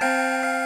Música